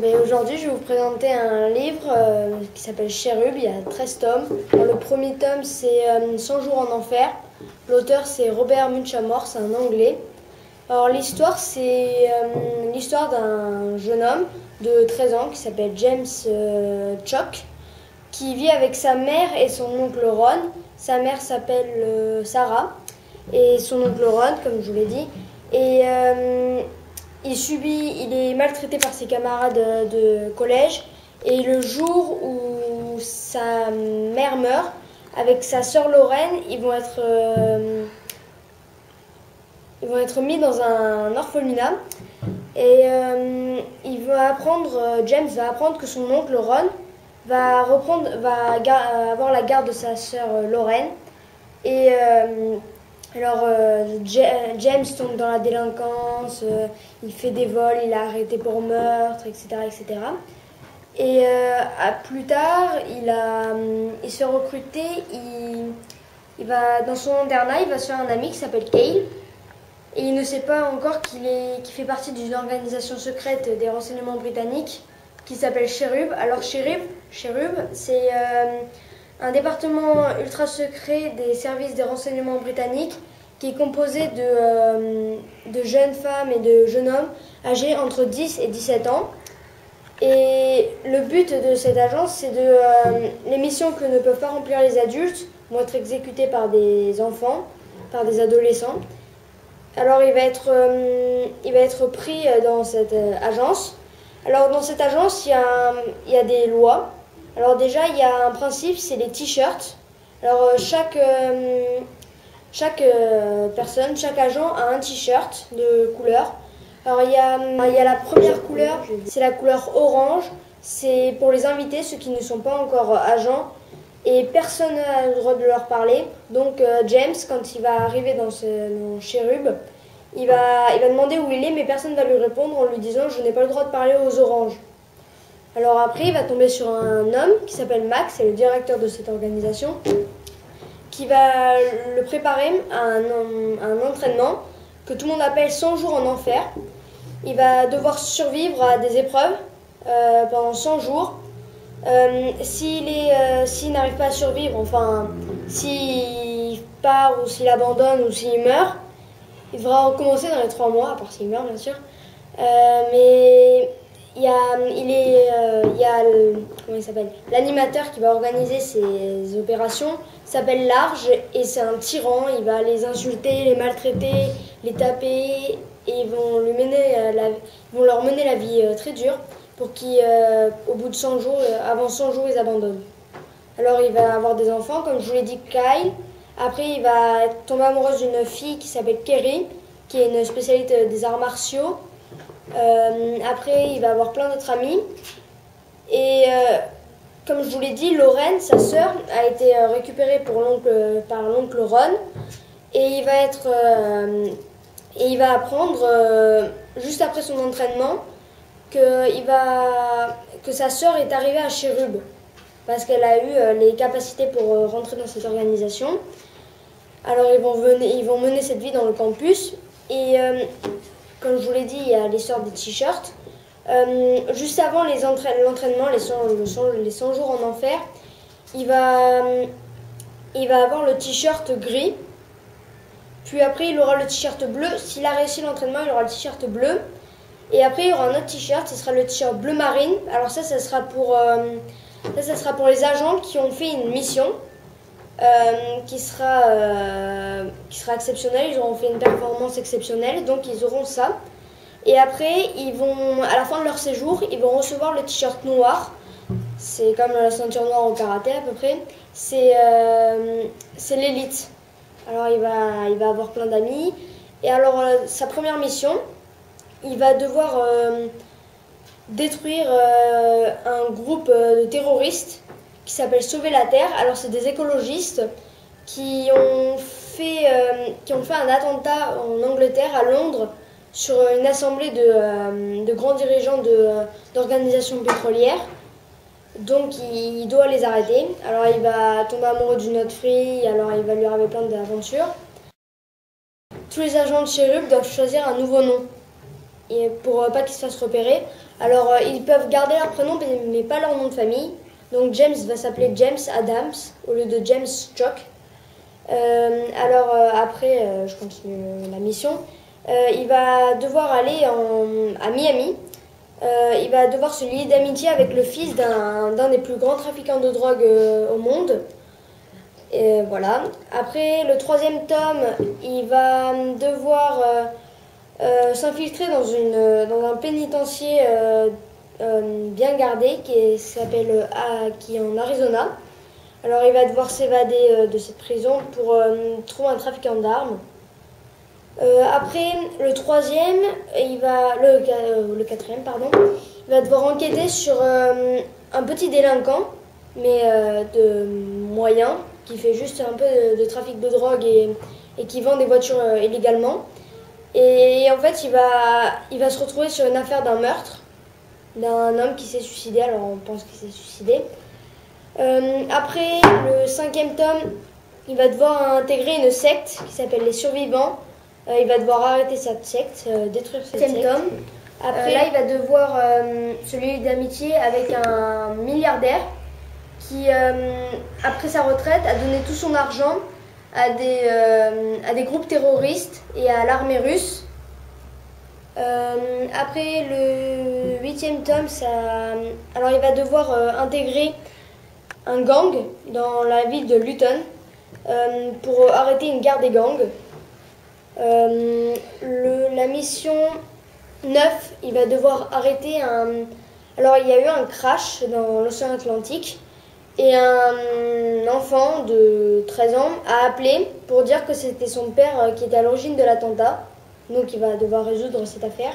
Ben, Aujourd'hui, je vais vous présenter un livre euh, qui s'appelle Chérub. Il y a 13 tomes. Le premier tome, c'est euh, 100 jours en enfer. L'auteur, c'est Robert Munchamore, c'est un anglais. Alors, l'histoire, c'est euh, l'histoire d'un jeune homme de 13 ans qui s'appelle James euh, Chock, qui vit avec sa mère et son oncle Ron. Sa mère s'appelle Sarah et son oncle Ron, comme je vous l'ai dit. Et il subit, il est maltraité par ses camarades de collège. Et le jour où sa mère meurt, avec sa sœur Lorraine, ils vont être, euh, ils vont être mis dans un orphelinat. Et euh, il va apprendre, euh, James va apprendre que son oncle Ron va reprendre, va avoir la garde de sa sœur Lorraine. Et alors euh, Ja- James tombe dans la délinquance, euh, il fait des vols, il est arrêté pour meurtre, etc., etc. Et euh, plus tard, il hum, se fait recruter, il, il va dans son internat, il va se faire un ami qui s'appelle Cale. Et il ne sait pas encore qu'il fait partie d'une organisation secrète des renseignements britanniques qui s'appelle Cherub. Alors Cherub, Cherub c'est un département ultra secret des services des renseignements britanniques qui est composé de, euh, de jeunes femmes et de jeunes hommes âgés entre 10 et 17 ans. Et le but de cette agence, c'est de euh, les missions que ne peuvent pas remplir les adultes vont être exécutées par des enfants, par des adolescents. Alors il va être, euh, pris dans cette agence. Alors dans cette agence, il y a des lois. Alors déjà, il y a un principe, c'est les t-shirts. Alors euh, chaque, euh, chaque euh, personne, chaque agent a un t-shirt de couleur. Alors il y a, il y a la première couleur, c'est la couleur orange. C'est pour les invités, ceux qui ne sont pas encore agents. Et personne n'a le droit de leur parler. Donc James, quand il va arriver dans ce dans Cherub, il va, il va demander où il est, mais personne ne va lui répondre en lui disant je n'ai pas le droit de parler aux oranges. Alors après, il va tomber sur un homme qui s'appelle Max, c'est le directeur de cette organisation, qui va le préparer à un, entraînement que tout le monde appelle 100 jours en enfer. Il va devoir survivre à des épreuves euh, pendant 100 jours. Euh, euh, s'il n'arrive pas à survivre, enfin, s'il part ou s'il abandonne ou s'il meurt, il devra recommencer dans les 3 mois, à part s'il meurt bien sûr. Mais il y a, il est, euh, il y a comment il s'appelle? L'animateur qui va organiser ces opérations s'appelle Large et c'est un tyran. Il va les insulter, les maltraiter, les taper et ils vont lui mener euh, vont leur mener la vie euh, très dure pour qu'au bout de 100 jours, euh, avant 100 jours, ils abandonnent. Alors il va avoir des enfants, comme je vous l'ai dit, Kyle. Après, il va tomber amoureux d'une fille qui s'appelle Kerry, qui est une spécialiste des arts martiaux. Euh, après, il va avoir plein d'autres amis. Et euh, comme je vous l'ai dit, Lorraine, sa sœur, a été euh, récupérée pour par l'oncle Ron. Et il va être. et il va apprendre, juste après son entraînement, que, il va, que sa sœur est arrivée à Cherub. Parce qu'elle a eu les capacités pour rentrer dans cette organisation. Alors ils vont, ils vont mener cette vie dans le campus. Et comme je vous l'ai dit, il y a l'histoire des t-shirts. Euh, juste avant l'entraînement, les 100, le 100 les 100 jours en enfer, il va, avoir le t-shirt gris. Puis après, il aura le t-shirt bleu. S'il a réussi l'entraînement, il aura le t-shirt bleu. Et après, il y aura un autre t-shirt, ce sera le t-shirt bleu marine. Alors ça, ça sera pour, euh, les agents qui ont fait une mission qui, sera, euh, qui sera exceptionnelle. Ils auront fait une performance exceptionnelle, donc ils auront ça. Et après, ils vont, à la fin de leur séjour, ils vont recevoir le t-shirt noir. C'est comme la ceinture noire au karaté à peu près. C'est euh, l'élite. Alors il va, il va avoir plein d'amis. Et alors, euh, sa première mission, il va devoir euh, détruire euh, un groupe euh, de terroristes qui s'appelle Sauver la Terre. Alors c'est des écologistes qui ont fait, euh, qui ont fait un attentat en Angleterre, à Londres, sur une assemblée de, euh, de grands dirigeants euh, d'organisations pétrolières. Donc il, doit les arrêter. Alors il va tomber amoureux d'une autre fille, alors il va lui arriver plein d'aventures. Tous les agents de Cherub doivent choisir un nouveau nom. et pour pas qu'ils se fassent repérer. Alors ils peuvent garder leur prénom mais pas leur nom de famille. Donc James va s'appeler James Adams au lieu de James Chock. alors après, je continue la mission. il va devoir aller en, à Miami euh, il va devoir se lier d'amitié avec le fils d'un des plus grands trafiquants de drogue euh, au monde. Et voilà. Après le troisième tome, il va devoir euh, s'infiltrer dans, dans un pénitencier bien gardé qui s'appelle qui est en Arizona. Alors il va devoir s'évader de cette prison pour trouver un trafiquant d'armes. Euh, après, le troisième, il va, le, euh, quatrième, pardon, il va devoir enquêter sur euh, un petit délinquant, mais de moyen, qui fait juste un peu de, trafic de drogue et, et, qui vend des voitures illégalement. Et, en fait, il va, il va se retrouver sur une affaire d'un meurtre d'un homme qui s'est suicidé, alors on pense qu'il s'est suicidé. après le cinquième tome, il va devoir intégrer une secte qui s'appelle les survivants euh, il va devoir arrêter cette secte, euh, détruire cette secte. Tome. Après, là, il va devoir euh, se lier d'amitié avec un milliardaire qui, après sa retraite, a donné tout son argent à des, à des groupes terroristes et à l'armée russe. Après le huitième tome, ça, alors il va devoir intégrer un gang dans la ville de Luton pour arrêter une guerre des gangs. Euh, la mission 9, il va devoir arrêter un... Alors il y a eu un crash dans l'océan Atlantique et un enfant de 13 ans a appelé pour dire que c'était son père euh, qui était à l'origine de l'attentat. Donc il va devoir résoudre cette affaire.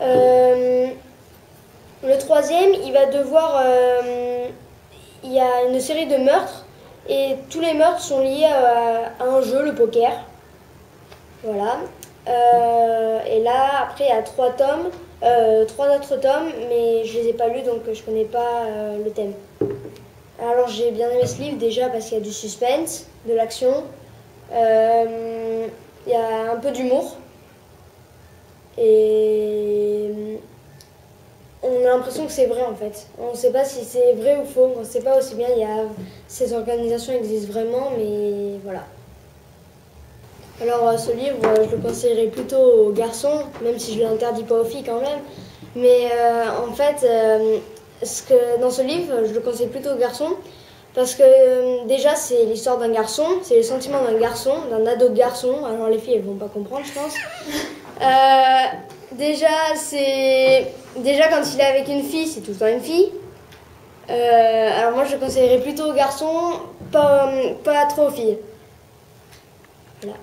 Euh, le troisième, il va devoir... il y a une série de meurtres et tous les meurtres sont liés à un jeu, le poker. Voilà. Euh, et là, après, il y a trois tomes, euh, trois autres tomes, mais je les ai pas lus, donc je connais pas euh, le thème. Alors j'ai bien aimé ce livre déjà parce qu'il y a du suspense, de l'action, il y a un peu d'humour. Et on a l'impression que c'est vrai en fait. On ne sait pas si c'est vrai ou faux, on ne sait pas aussi bien. Il y a, ces organisations existent vraiment, mais voilà. Alors euh, ce livre, euh, je le conseillerais plutôt aux garçons, même si je ne l'interdis pas aux filles quand même. Mais euh, en fait, dans ce livre, je le conseille plutôt aux garçons. Parce que déjà, c'est l'histoire d'un garçon, c'est les sentiments d'un garçon, d'un ado garçon. Alors les filles, elles vont pas comprendre, je pense. Déjà, c'est déjà quand il est avec une fille, c'est tout le temps une fille. alors moi, je le conseillerais plutôt aux garçons, pas, pas trop aux filles. Voilà.